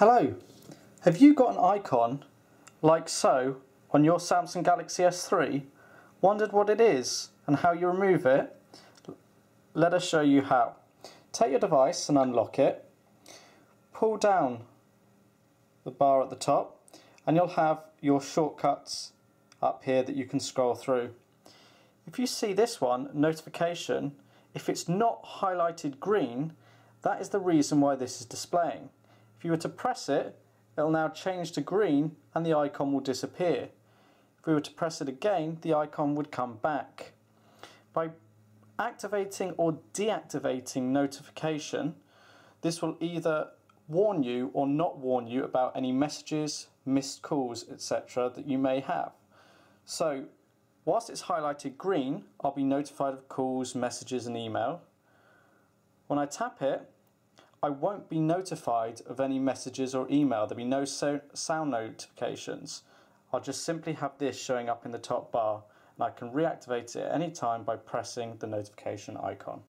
Hello, have you got an icon like so on your Samsung Galaxy S3? Wondered what it is and how you remove it? Let us show you how. Take your device and unlock it. Pull down the bar at the top and you'll have your shortcuts up here that you can scroll through. If you see this one, notification, if it's not highlighted green, that is the reason why this is displaying. If you were to press it, it'll now change to green and the icon will disappear. If we were to press it again, the icon would come back. By activating or deactivating notification, this will either warn you or not warn you about any messages, missed calls, etc. that you may have. So, whilst it's highlighted green, I'll be notified of calls, messages and email. When I tap it, I won't be notified of any messages or email. There'll be no so sound notifications. I'll just simply have this showing up in the top bar and I can reactivate it any time by pressing the notification icon.